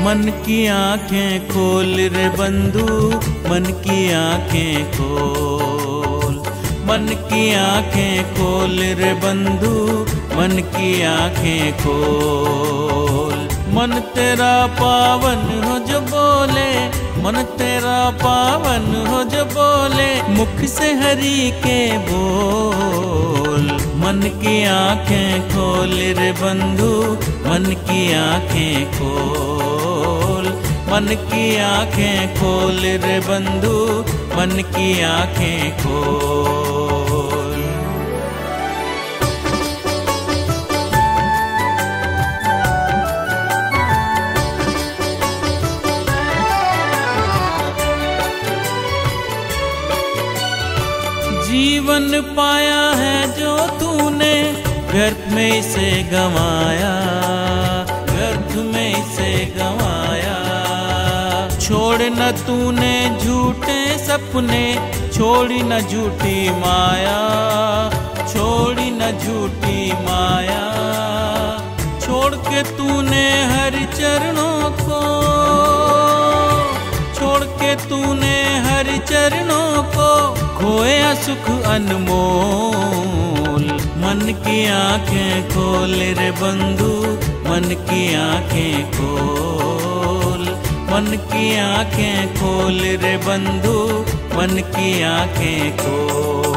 मन की आँखें खोल रे बंधु, मन की आँखें खोल। मन की आँखें खोल रे बंधु, मन की आँखें खोल। मन तेरा पावन हो जो बोले मन तेरा पावन हो जो बोले, मुख से हरी के बोल। मन की आँखें खोल रे बंधु, मन की आँखें खोल। मन की आँखें खोल रे बंधु, मन की आँखें खोल। जीवन पाया है जो तूने, व्यर्थ में इसे गंवाया, व्यर्थ में इसे गंवाया। छोड़ न तूने झूठे सपने, छोड़ी न झूठी माया, छोड़ी न झूठी माया। छोड़ के तूने हर चरणों को, छोड़ के तूने हरि चरणों को खोया सुख अनमोल। मन की आँखें खोल रे बंधु, मन की आँखें खोल। मन की आँखें खोल रे बंधु, मन की आँखें खोल।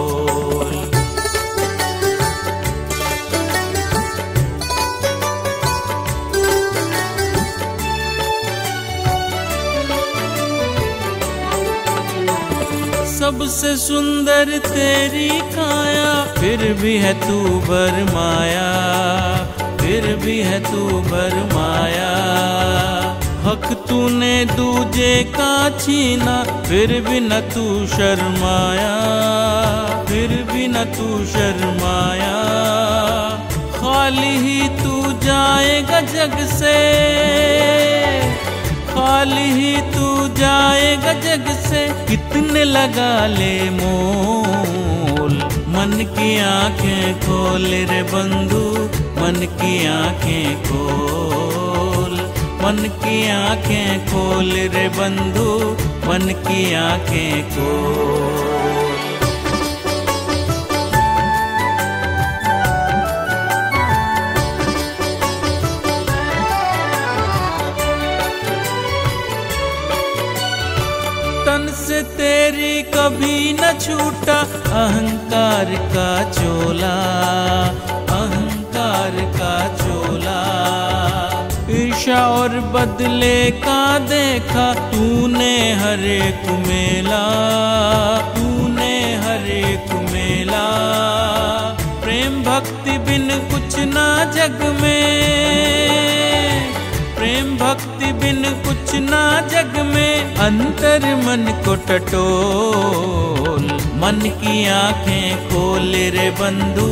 सबसे सुंदर तेरी काया, फिर भी है तू बरमाया फिर भी है तू बरमाया हक तूने दूजे का छीना, फिर भी न तू शर्माया, फिर भी न तू शर्माया। खाली ही तू जाएगा जग से, खाली ही जाएगा जग से, कितने लगा ले मोल। मन की आँखें खोल रे बंधु, मन की आँखें खोल। मन की आँखें खोल रे बंधु, मन की आँखें खोल। कभी न छूटा अहंकार का चोला, अहंकार का चोला। ईर्षा और बदले का देखा तूने हर एक मेला, तूने हर एक मेला। प्रेम भक्ति बिन कुछ ना जग में प्रेम भक्ति बिन कुछ ना जग में। अंतर मन को टटोल। मन की आँखें खोल रे बंधु,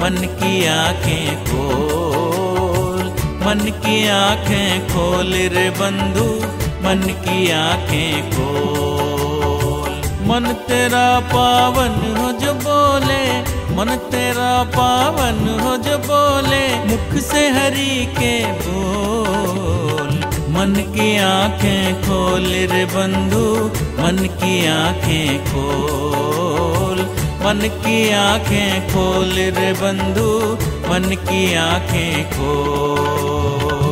मन की आँखें खोल। मन की आँखें खोल रे बंधु, मन की आँखें खोल। मन तेरा पावन मन तेरा पावन हो जो बोले, मुख से हरि के बोल। मन की आँखें खोल रे बंधु, मन की आँखें खोल। मन की आँखें खोल रे बंधु, मन की आँखें खोल।